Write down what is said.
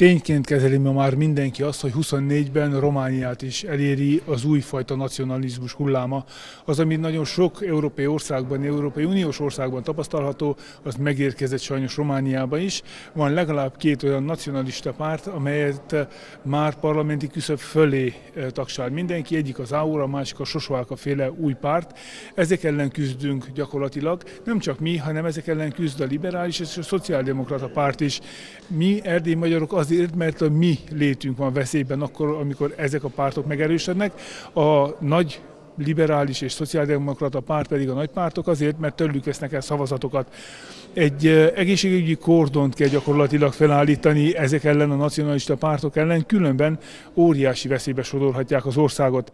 Tényként kezeli ma már mindenki azt, hogy 24-ben Romániát is eléri az újfajta nacionalizmus hulláma. Az, ami nagyon sok európai országban, európai uniós országban tapasztalható, az megérkezett sajnos Romániába is. Van legalább két olyan nacionalista párt, amelyet már parlamenti küszöb fölé eh, tagsál mindenki. Egyik az Aura, a másik a Sosválka féle új párt. Ezek ellen küzdünk gyakorlatilag. Nem csak mi, hanem ezek ellen küzd a liberális és a szociáldemokrata párt is. Mi, erdély magyarok, az azért, mert a mi létünk van veszélyben akkor, amikor ezek a pártok megerősödnek. A nagy liberális és szociáldemokrata párt pedig a nagy pártok azért, mert tőlük vesznek el szavazatokat. Egy egészségügyi kordont kell gyakorlatilag felállítani ezek ellen a nacionalista pártok ellen, különben óriási veszélybe sodorhatják az országot.